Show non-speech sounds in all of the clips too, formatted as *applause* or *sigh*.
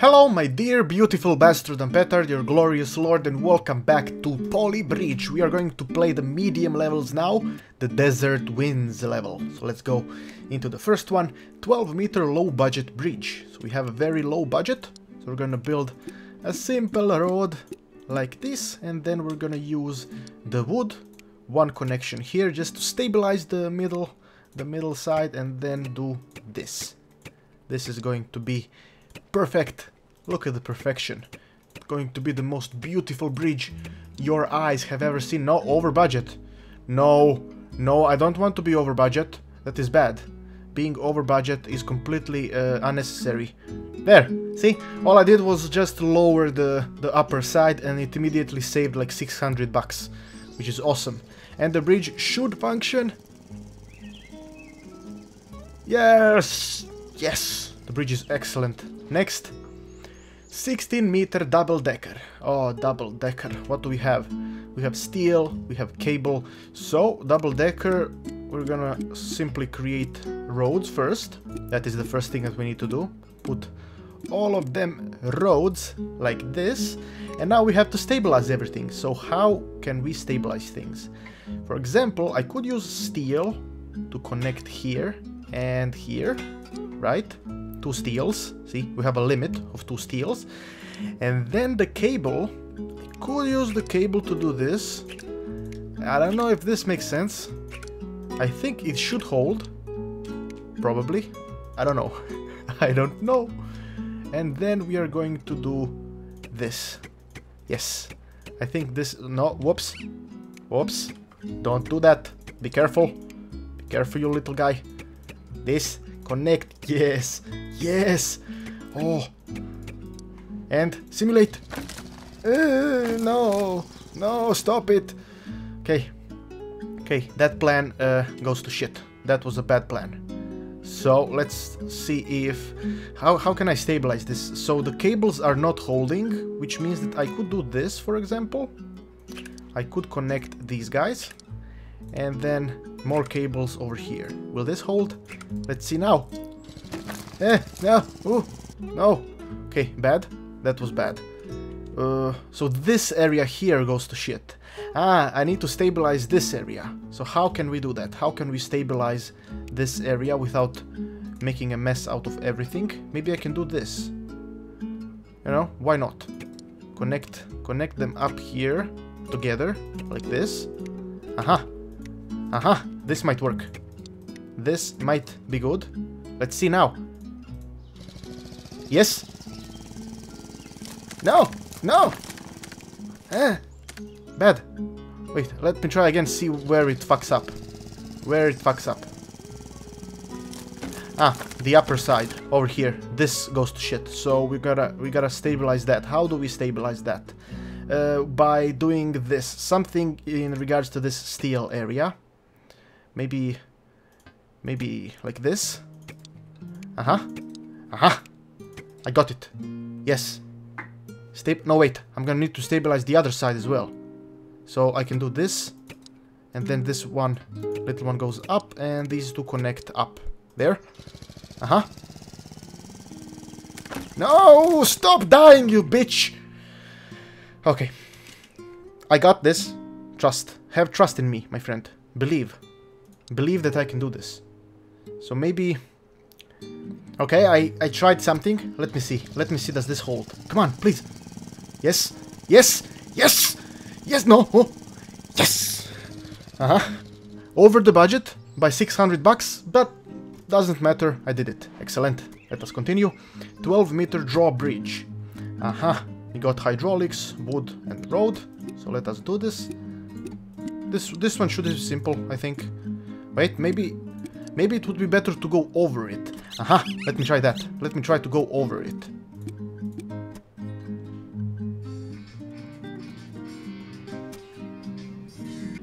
Hello, my dear beautiful bastard and petard, your glorious lord, and welcome back to Poly Bridge. We are going to play the medium levels now, the Desert Winds level. So let's go into the first one, 12 meter low budget bridge. So we have a very low budget, so we're gonna build a simple road like this, and then we're gonna use the wood, one connection here just to stabilize the middle, the middle side, and then do this. This is going to be perfect. Look at the perfection. Going to be the most beautiful bridge your eyes have ever seen. No, over budget. No, no, I don't want to be over budget. That is bad. Being over budget is completely uh, unnecessary. There, see? All I did was just lower the, the upper side and it immediately saved like 600 bucks, which is awesome. And the bridge should function. Yes! Yes! The bridge is excellent. Next. 16 meter double decker. Oh, double decker. What do we have? We have steel, we have cable. So, double decker, we're gonna simply create roads first. That is the first thing that we need to do. Put all of them roads like this. And now we have to stabilize everything. So how can we stabilize things? For example, I could use steel to connect here and here, right? Two steels. See, we have a limit of two steels. And then the cable, could use the cable to do this. I don't know if this makes sense. I think it should hold. Probably. I don't know. *laughs* I don't know. And then we are going to do this. Yes. I think this... No, whoops. Whoops. Don't do that. Be careful. Be careful, you little guy. This. Connect. Yes. Yes! Oh! And simulate! Uh, no! No, stop it! Okay. Okay, that plan uh, goes to shit. That was a bad plan. So let's see if... How, how can I stabilize this? So the cables are not holding, which means that I could do this, for example. I could connect these guys. And then more cables over here. Will this hold? Let's see now. Eh, no, ooh, no. Okay, bad. That was bad. Uh, so this area here goes to shit. Ah, I need to stabilize this area. So how can we do that? How can we stabilize this area without making a mess out of everything? Maybe I can do this. You know, why not? Connect, connect them up here together, like this. Aha. Aha, this might work. This might be good. Let's see now. Yes. No. No. Eh. Bad. Wait, let me try again, see where it fucks up. Where it fucks up. Ah, the upper side, over here. This goes to shit, so we gotta, we gotta stabilize that. How do we stabilize that? Uh, by doing this. Something in regards to this steel area. Maybe, maybe like this. Uh-huh. Uh-huh. I got it. Yes. Sta no, wait. I'm gonna need to stabilize the other side as well. So I can do this. And then this one, little one goes up. And these two connect up. There. Uh-huh. No! Stop dying, you bitch! Okay. I got this. Trust. Have trust in me, my friend. Believe. Believe that I can do this. So maybe Okay, I, I tried something. Let me see. Let me see, does this hold? Come on, please. Yes. Yes. Yes. Yes, no. Oh. Yes. Uh-huh. Over the budget by 600 bucks, but doesn't matter. I did it. Excellent. Let us continue. 12 meter drawbridge. Uh-huh. We got hydraulics, wood, and road. So let us do this. This this one should be simple, I think. Wait, maybe maybe it would be better to go over it. Aha, let me try that. Let me try to go over it.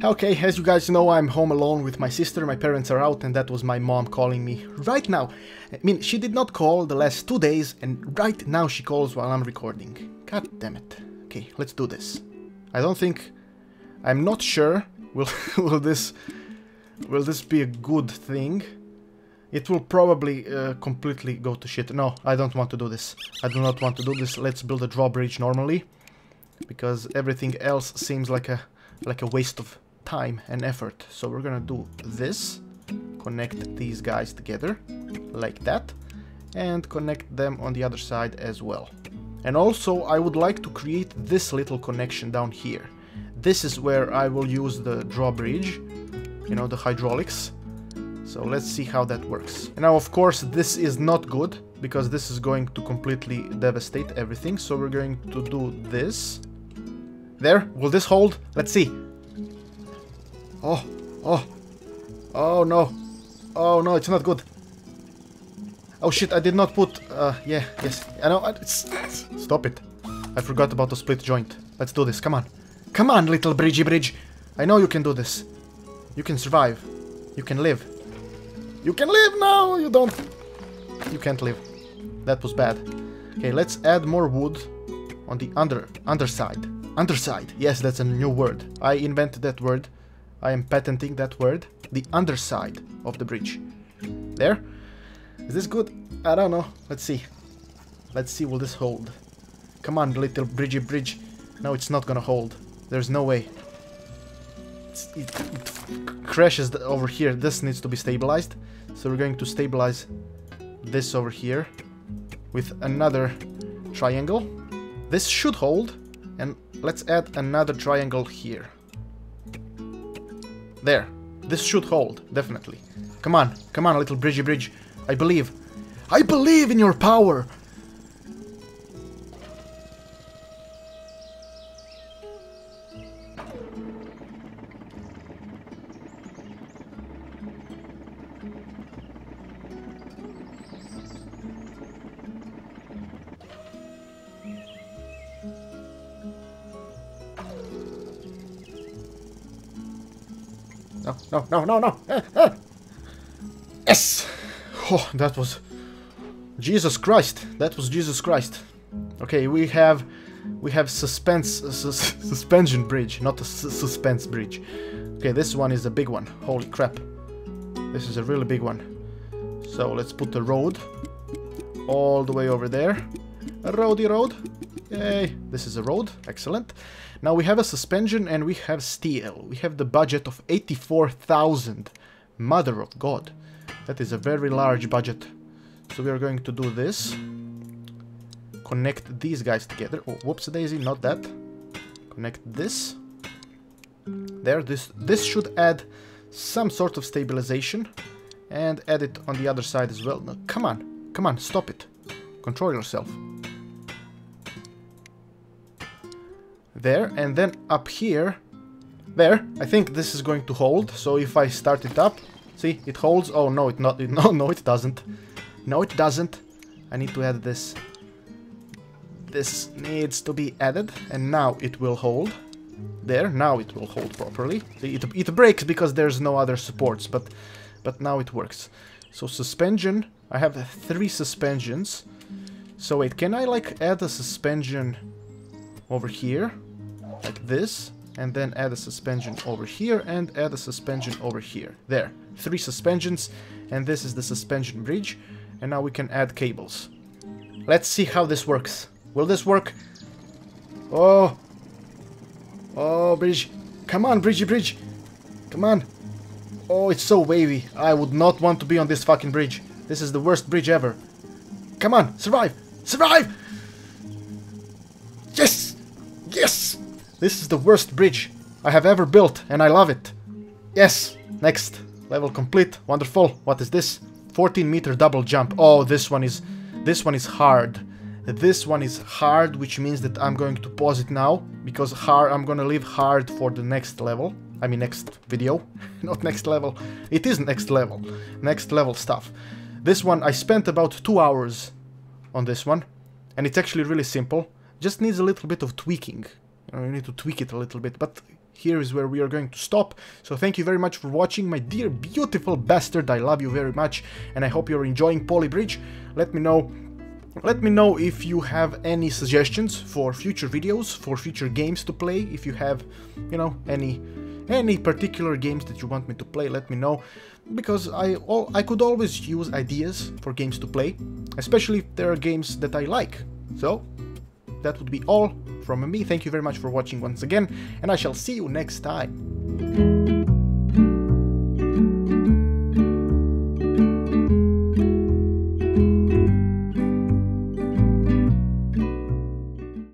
Okay, as you guys know, I'm home alone with my sister, my parents are out, and that was my mom calling me right now. I mean, she did not call the last two days, and right now she calls while I'm recording. God damn it. Okay, let's do this. I don't think... I'm not sure will, *laughs* will this... Will this be a good thing? it will probably uh, completely go to shit. No, I don't want to do this. I do not want to do this. Let's build a drawbridge normally. Because everything else seems like a like a waste of time and effort. So we're gonna do this. Connect these guys together. Like that. And connect them on the other side as well. And also I would like to create this little connection down here. This is where I will use the drawbridge. You know, the hydraulics so let's see how that works. Now, of course, this is not good, because this is going to completely devastate everything. So we're going to do this. There, will this hold? Let's see. Oh, oh, oh no. Oh no, it's not good. Oh shit, I did not put, uh, yeah, yes. I know, it's, stop it. I forgot about the split joint. Let's do this, come on. Come on, little bridgey bridge. I know you can do this. You can survive. You can live. You can live now! You don't... You can't live. That was bad. Okay, let's add more wood on the under underside. Underside. Yes, that's a new word. I invented that word. I am patenting that word. The underside of the bridge. There. Is this good? I don't know. Let's see. Let's see will this hold. Come on, little bridgey bridge. No, it's not gonna hold. There's no way. It, it, crashes over here. This needs to be stabilized. So we're going to stabilize this over here with another triangle. This should hold. And let's add another triangle here. There. This should hold, definitely. Come on, come on, little bridgey bridge. I believe. I believe in your power! No, no, no, no, no. *laughs* Yes! Oh, that was... Jesus Christ. That was Jesus Christ. Okay, we have... We have suspense... *laughs* suspension bridge, not a suspense bridge. Okay, this one is a big one. Holy crap. This is a really big one. So, let's put the road all the way over there. Roady road. Yay. This is a road. Excellent. Now we have a suspension and we have steel. We have the budget of 84,000. Mother of God. That is a very large budget. So we are going to do this. Connect these guys together. Oh, whoops daisy, not that. Connect this. There, this, this should add some sort of stabilization. And add it on the other side as well. Come on, come on, stop it. Control yourself. There and then up here there I think this is going to hold. So if I start it up see it holds. Oh no it not it, *laughs* no no it doesn't. No it doesn't. I need to add this. This needs to be added and now it will hold. There now it will hold properly. It, it breaks because there's no other supports but but now it works. So suspension I have three suspensions. So wait can I like add a suspension over here like this, and then add a suspension over here, and add a suspension over here. There, three suspensions, and this is the suspension bridge, and now we can add cables. Let's see how this works. Will this work? Oh! Oh, bridge. Come on, bridgey bridge. Come on. Oh, it's so wavy. I would not want to be on this fucking bridge. This is the worst bridge ever. Come on, survive! Survive! Yes! Yes! This is the worst bridge I have ever built, and I love it. Yes, next. Level complete. Wonderful. What is this? 14 meter double jump. Oh, this one is... This one is hard. This one is hard, which means that I'm going to pause it now, because hard, I'm gonna leave hard for the next level. I mean next video, *laughs* not next level. It is next level. Next level stuff. This one, I spent about two hours on this one, and it's actually really simple. Just needs a little bit of tweaking. I need to tweak it a little bit, but here is where we are going to stop. So thank you very much for watching, my dear beautiful bastard. I love you very much, and I hope you're enjoying Poly Bridge. Let me know let me know if you have any suggestions for future videos, for future games to play. If you have, you know, any any particular games that you want me to play, let me know. because I all I could always use ideas for games to play, especially if there are games that I like. So that would be all from me. Thank you very much for watching once again, and I shall see you next time.